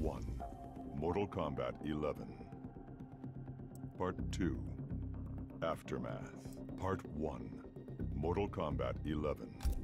1 Mortal Kombat 11. Part 2 Aftermath. Part 1 Mortal Kombat 11.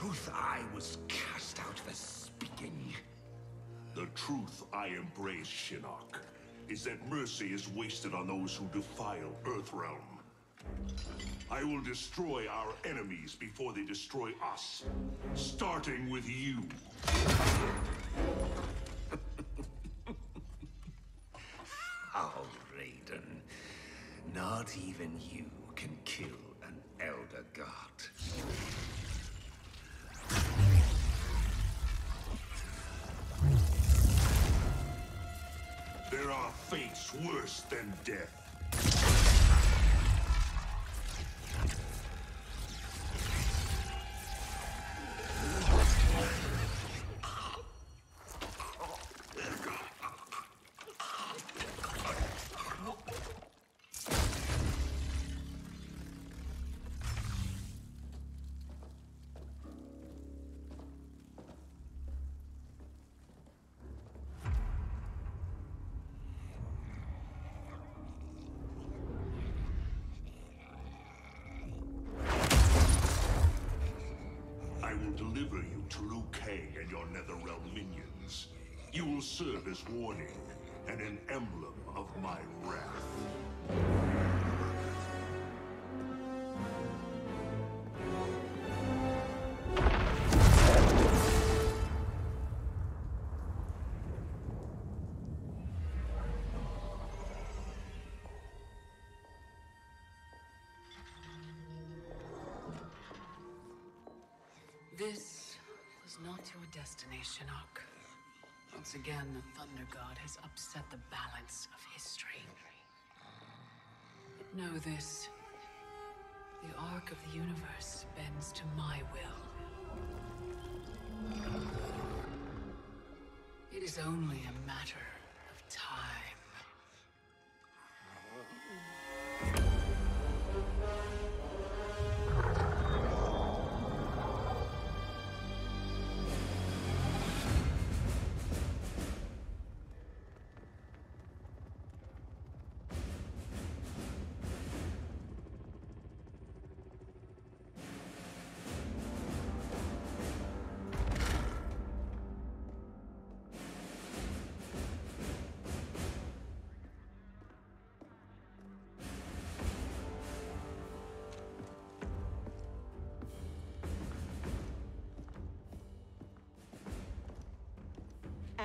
Truth I was cast out for speaking. The truth I embrace, Shinnok, is that mercy is wasted on those who defile Earthrealm. I will destroy our enemies before they destroy us, starting with you. Oh, Raiden. Not even you can kill an Elder God. There are fates worse than death. Deliver you to Liu Kang and your Netherrealm minions. You will serve as warning and an emblem of my wrath. Not your destiny, Shinnok. Once again, the Thunder God has upset the balance of history. But know this. The arc of the universe bends to my will. It is only a matter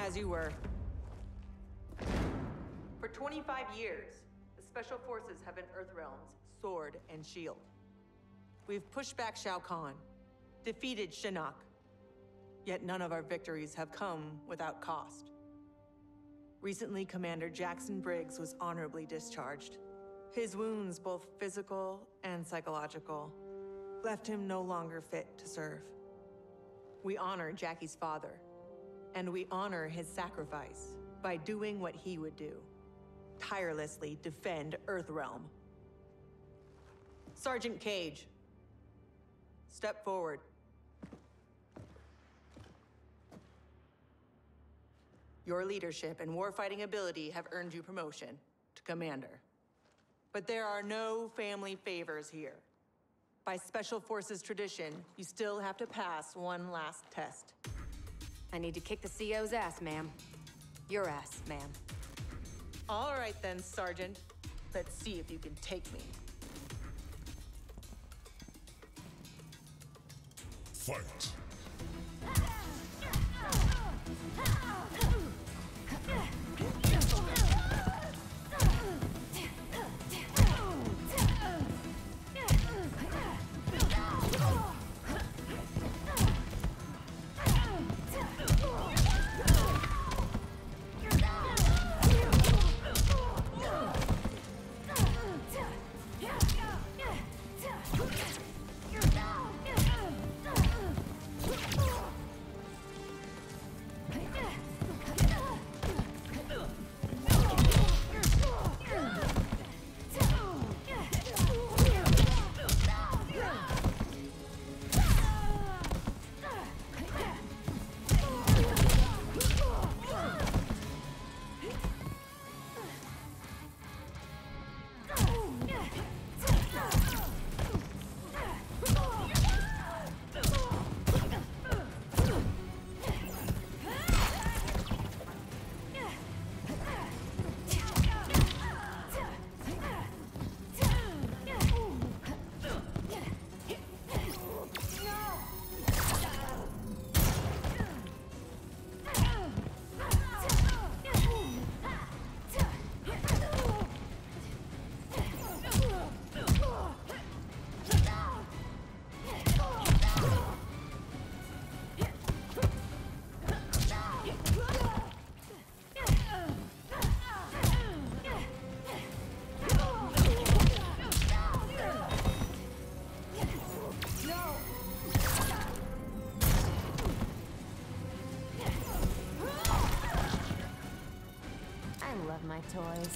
As you were. For 25 years, the Special Forces have been Earthrealm's sword and shield. We've pushed back Shao Kahn, defeated Shinnok. Yet none of our victories have come without cost. Recently, Commander Jackson Briggs was honorably discharged. His wounds, both physical and psychological, left him no longer fit to serve. We honor Jackie's father, and we honor his sacrifice by doing what he would do. Tirelessly defend Earthrealm. Sergeant Cage, step forward. Your leadership and warfighting ability have earned you promotion to commander. But there are no family favors here. By Special Forces tradition, you still have to pass one last test. I need to kick the CO's ass, ma'am. Your ass, ma'am. All right then, Sergeant. Let's see if you can take me. Fight! My toys.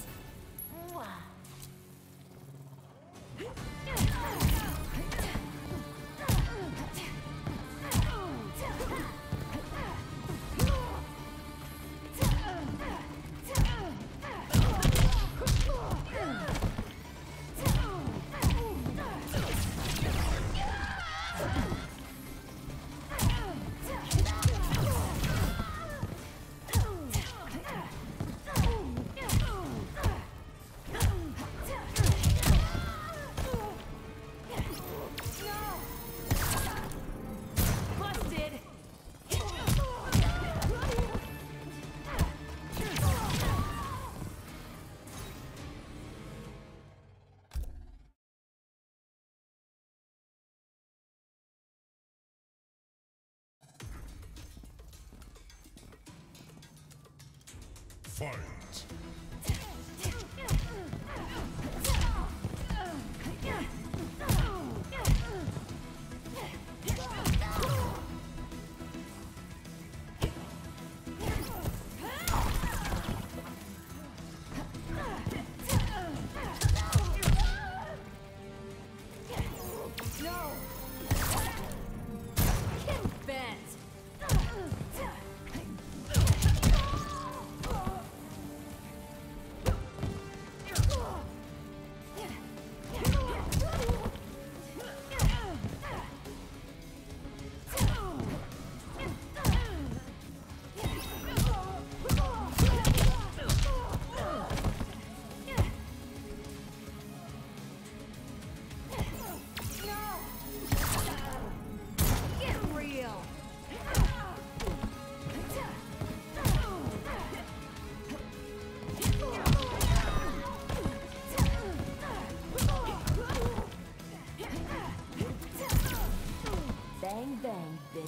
Fight!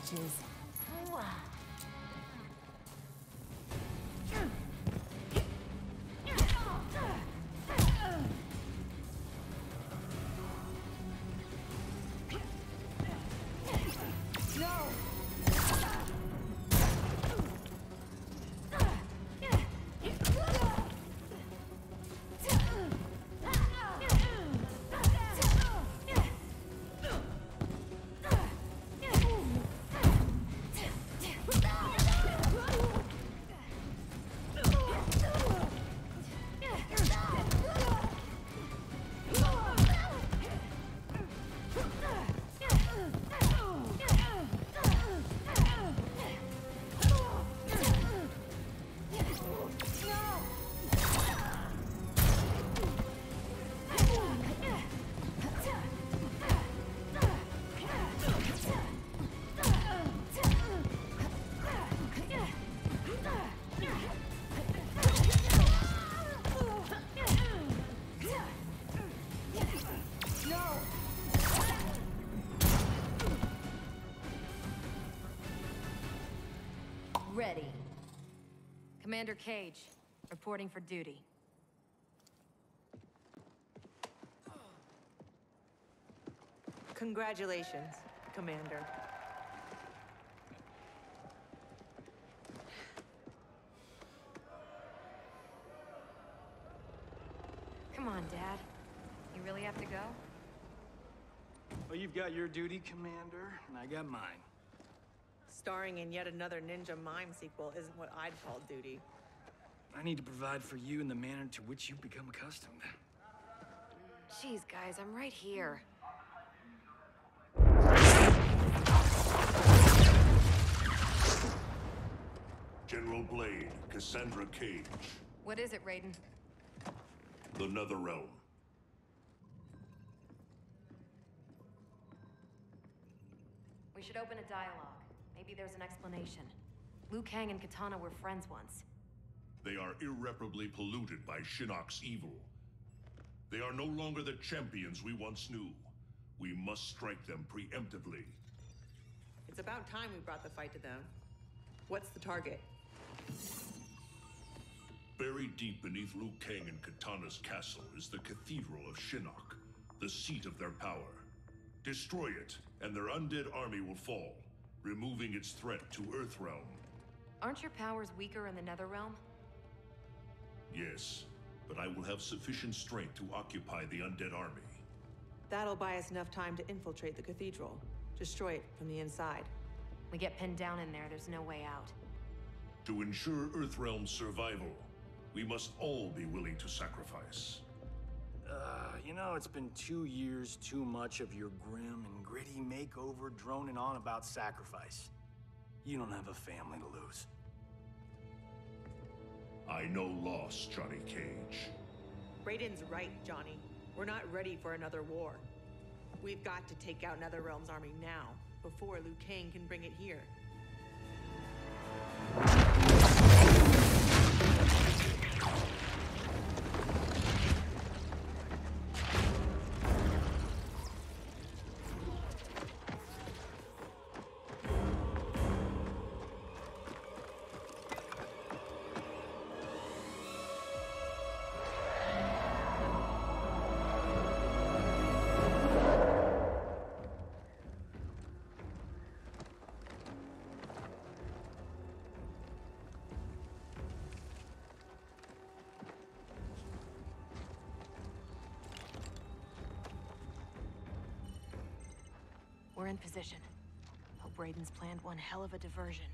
Bitches. Ready. Commander Cage, reporting for duty. Congratulations, Commander. Come on, Dad. You really have to go? Well, you've got your duty, Commander, and I got mine. Starring in yet another Ninja Mime sequel isn't what I'd call duty. I need to provide for you in the manner to which you've become accustomed. Jeez, guys, I'm right here. General Blade, Cassandra Cage, What is it, Raiden? the Netherrealm. We should open a dialogue. Maybe there's an explanation. Liu Kang and Katana were friends once. They are irreparably polluted by Shinnok's evil. They are no longer the champions we once knew. We must strike them preemptively. It's about time we brought the fight to them. What's the target? Buried deep beneath Liu Kang and Katana's castle is the Cathedral of Shinnok, the seat of their power. Destroy it, and their undead army will fall, removing its threat to Earthrealm. Aren't your powers weaker in the Netherrealm? Yes, but I will have sufficient strength to occupy the undead army. That'll buy us enough time to infiltrate the cathedral. Destroy it from the inside. We get pinned down in there, there's no way out. To ensure Earthrealm's survival, we must all be willing to sacrifice. Uh, you know, it's been two years too much of your grim and gritty makeover droning on about sacrifice. You don't have a family to lose. I know loss, Johnny Cage. Raiden's right, Johnny. We're not ready for another war. We've got to take out Netherrealm's army now, before Liu Kang can bring it here. In position. Hope Raiden's planned one hell of a diversion.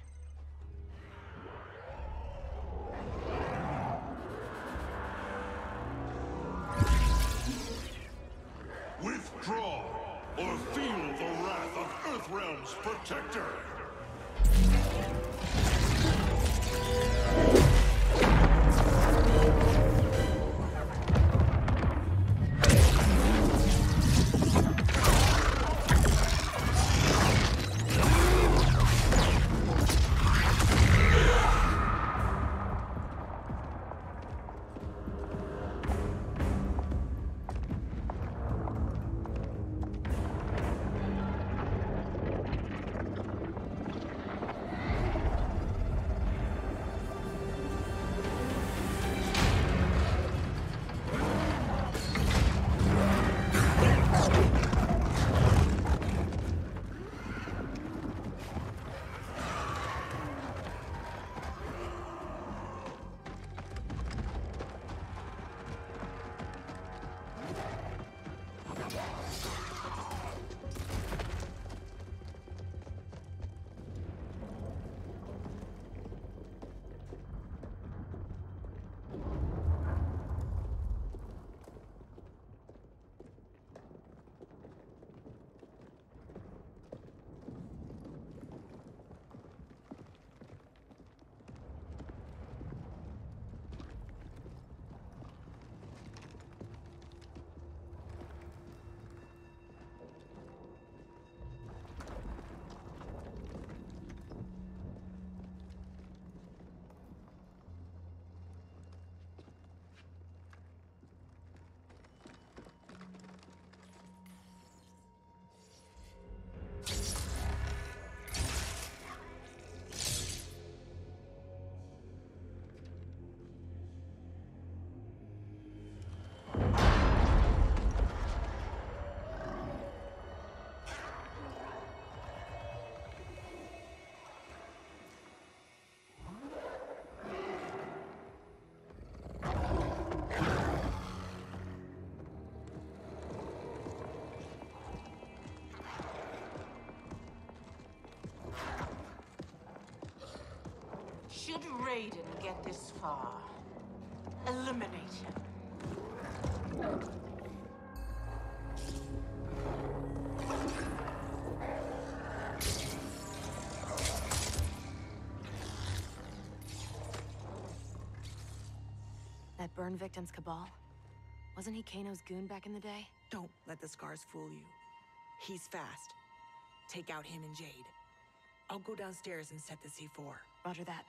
Did Raiden get this far? Eliminate him. That burn victim's Kabal? Wasn't he Kano's goon back in the day? Don't let the scars fool you. He's fast. Take out him and Jade. I'll go downstairs and set the C4. Roger that.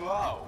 Too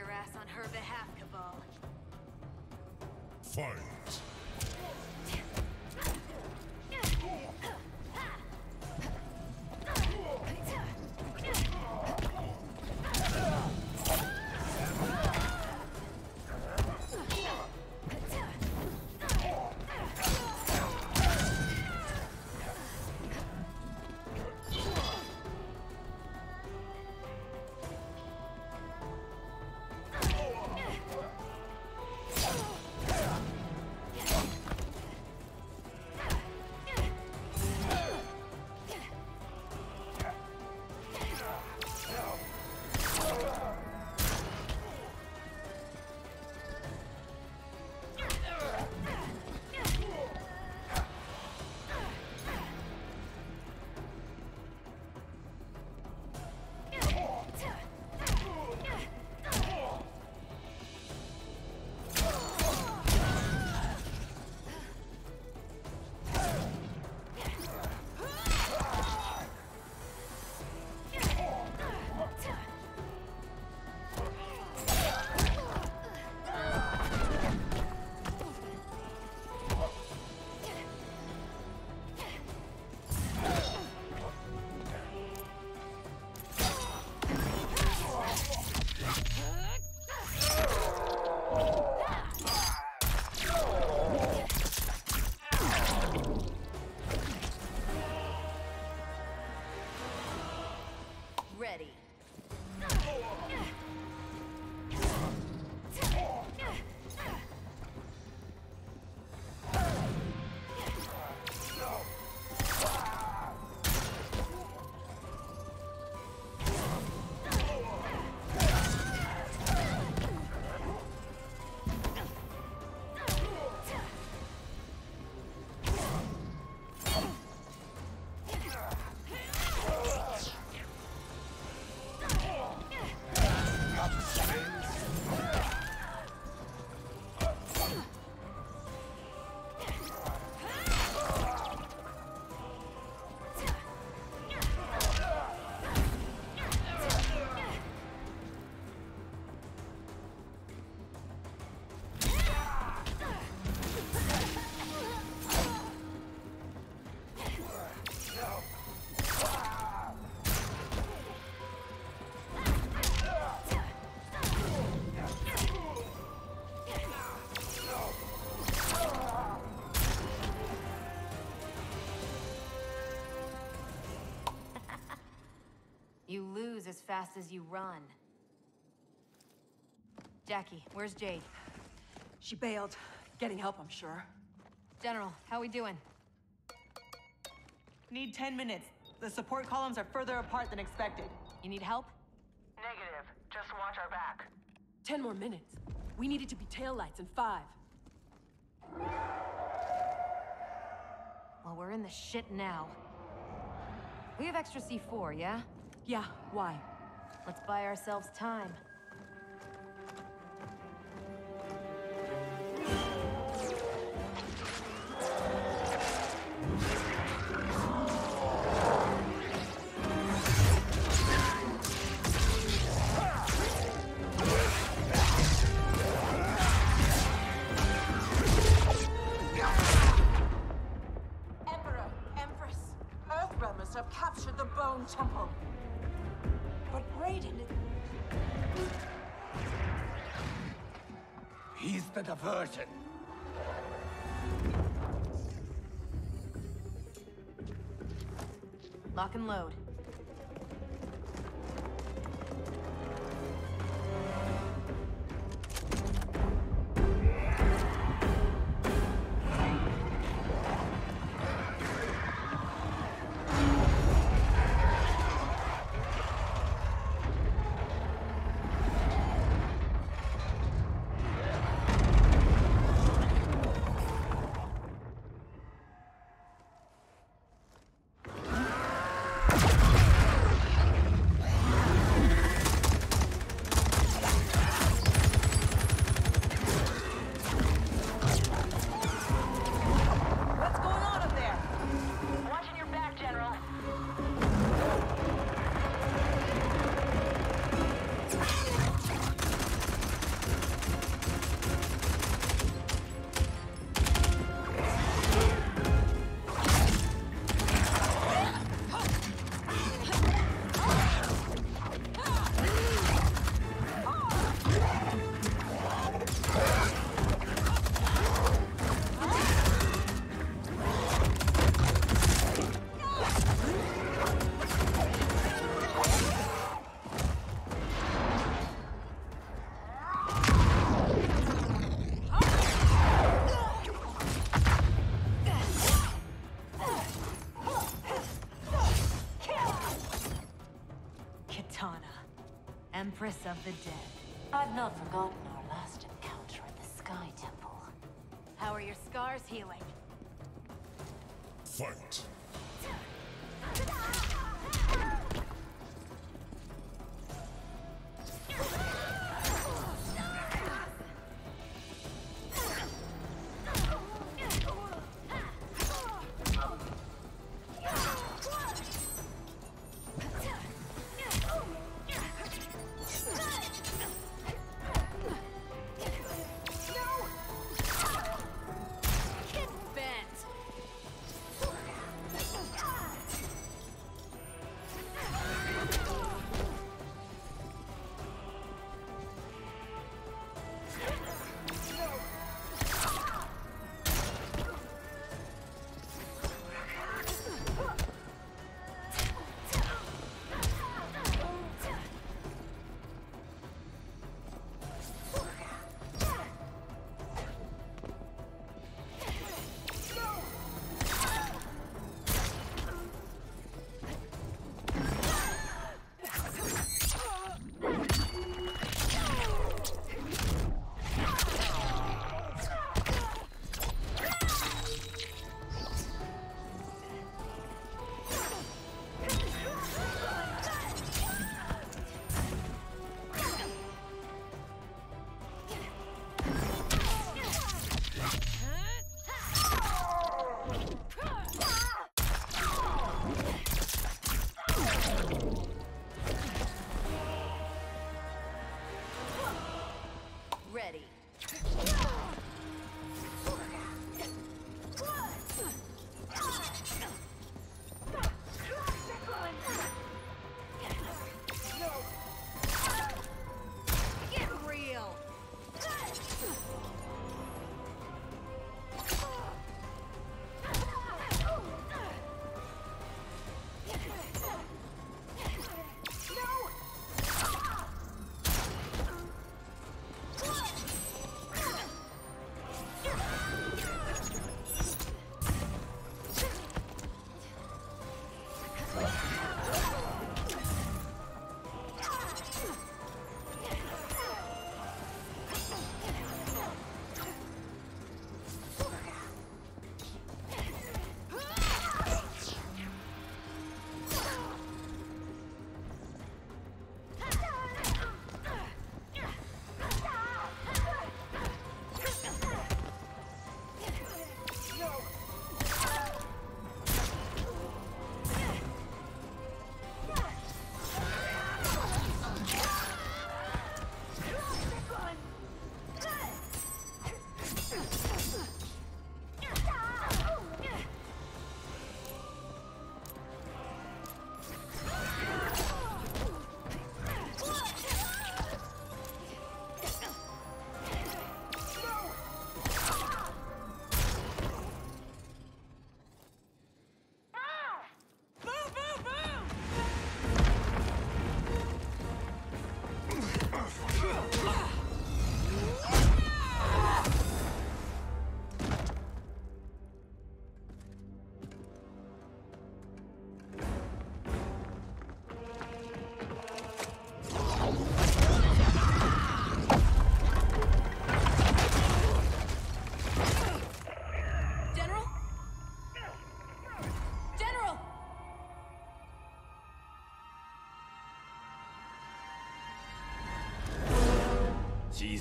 your ass on her behalf, Kabal. Fight. Fast as you run. Jackie, where's Jade? She bailed. Getting help, I'm sure. General, how we doing? Need 10 minutes. The support columns are further apart than expected. You need help? Negative. Just watch our back. Ten more minutes. We needed to be taillights in five. Well, we're in the shit now. We have extra C4, yeah? Yeah, why? Let's buy ourselves time. Diversion. Lock and load. Empress of the Dead. I've not forgotten our last encounter at the Sky Temple. How are your scars healing? Fight!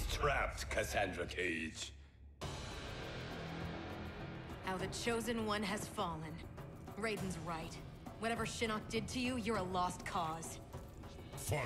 Trapped, Cassandra Cage. How the Chosen One has fallen. Raiden's right. Whatever Shinnok did to you, you're a lost cause. Fight!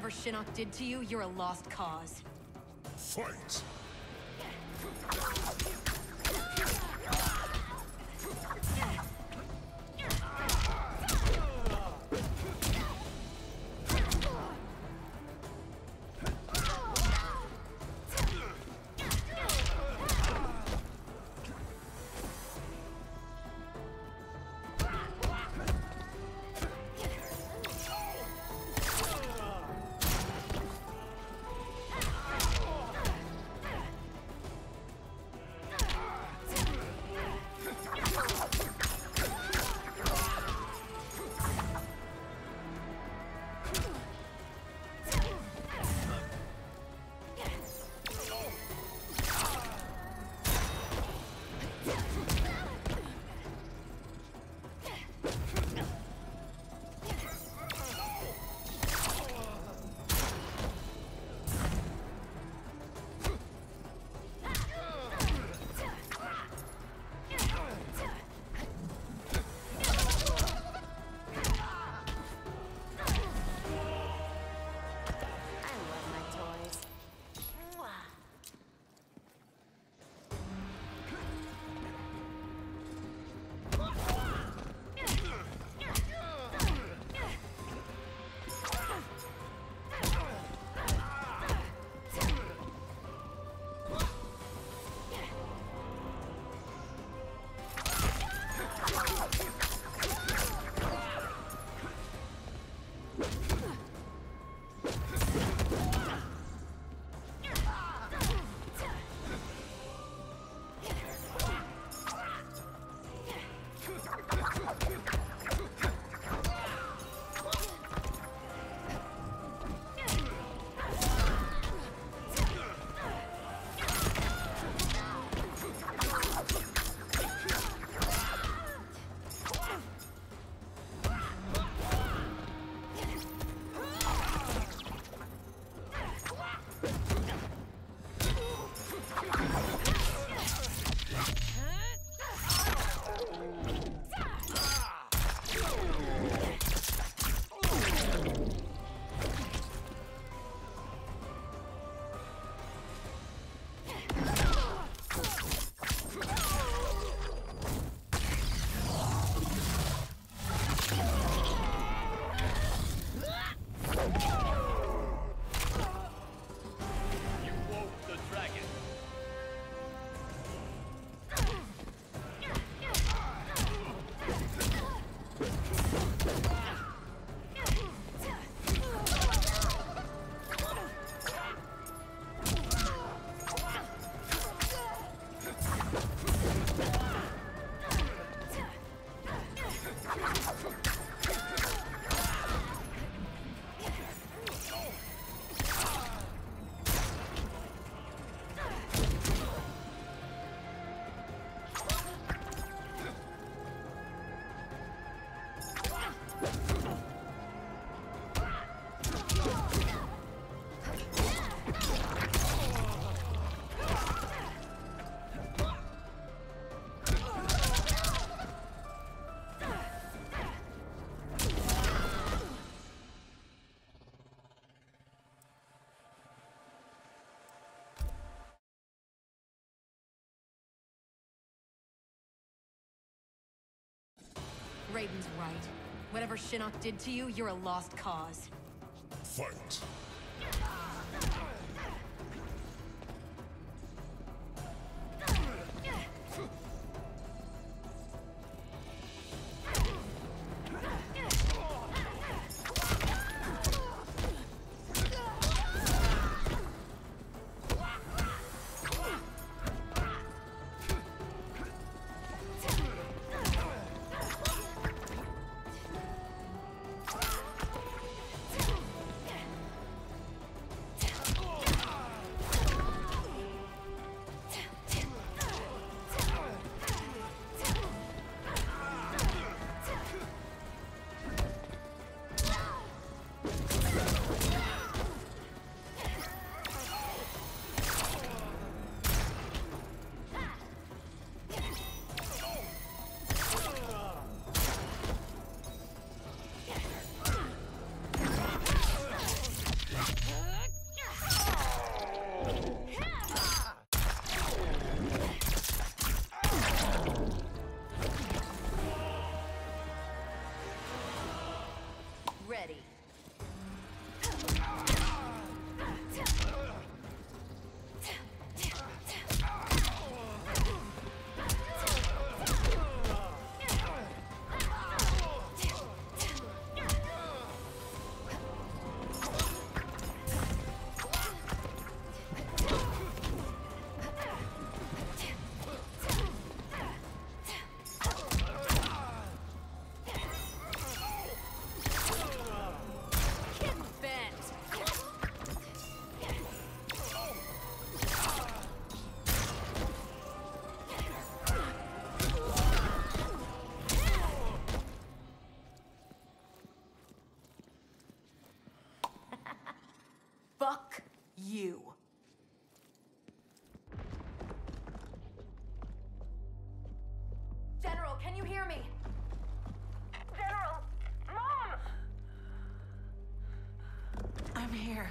Whatever Shinnok did to you, you're a lost cause. Fight! Raiden's right. Whatever Shinnok did to you, you're a lost cause. Fight!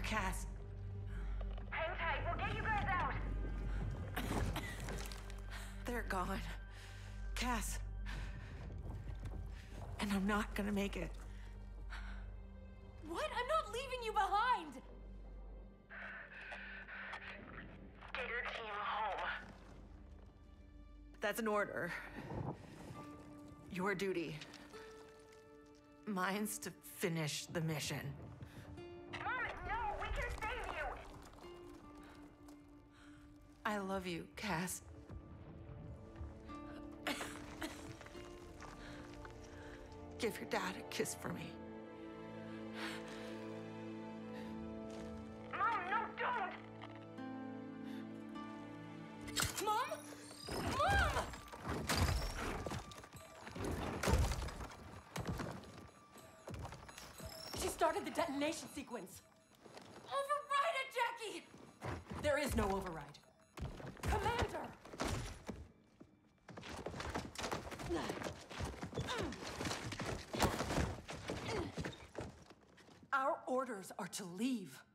Cass. Hang tight, we'll get you guys out. They're gone. Cass. And I'm not gonna make it. What? I'm not leaving you behind! Get your team home. That's an order. Your duty. Mine's to finish the mission. Love you, Cass. Give your dad a kiss for me. To leave.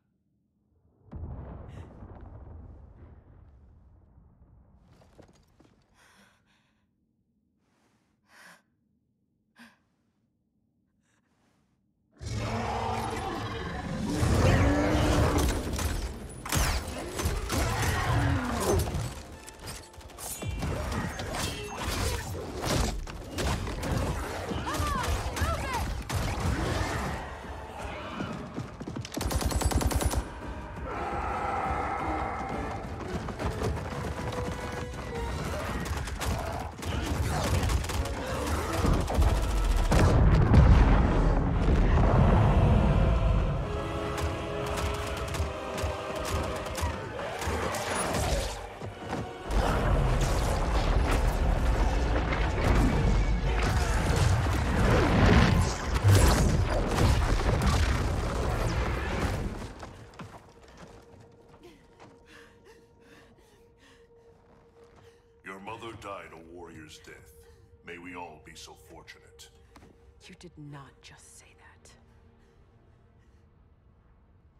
You did not just say that.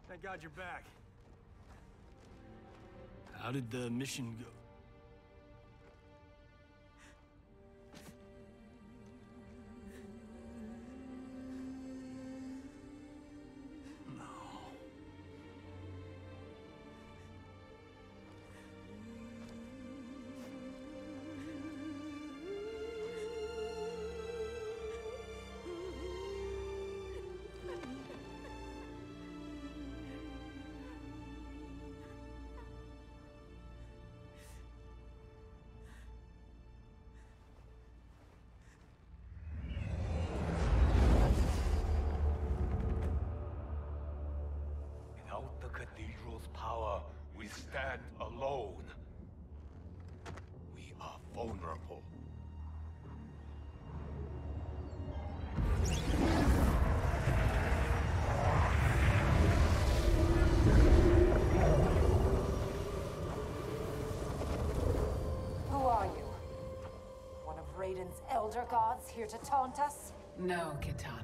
Thank God you're back. How did the mission go? Stand alone. We are vulnerable. Who are you? One of Raiden's elder gods here to taunt us? No, Kitana.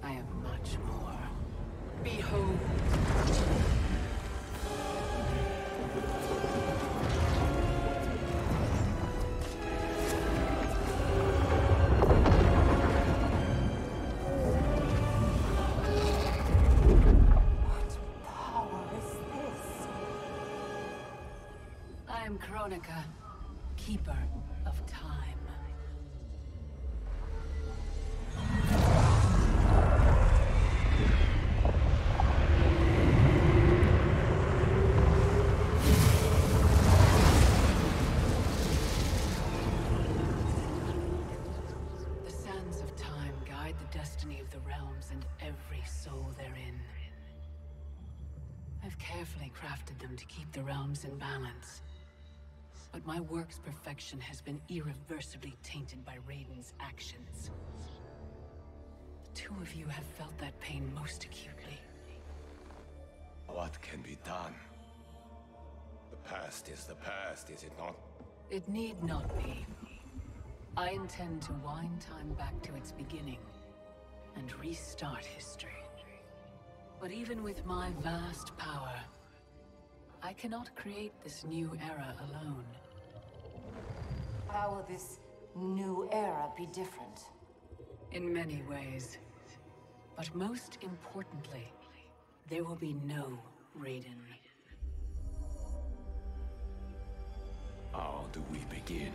I am much more. Behold. Kronika, keeper of time. The sands of time guide the destiny of the realms and every soul therein. I've carefully crafted them to keep the realms in balance. But my work's perfection has been irreversibly tainted by Raiden's actions. The two of you have felt that pain most acutely. What can be done? The past is the past, is it not? It need not be. I intend to wind time back to its beginning and restart history. But even with my vast power, I cannot create this new era alone. How will this new era be different? In many ways. But most importantly, there will be no Raiden. How do we begin?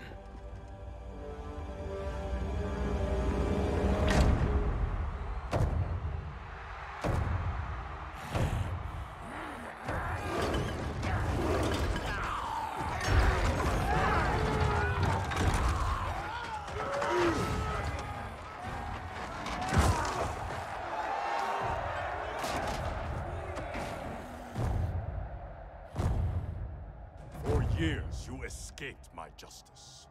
Escaped my justice.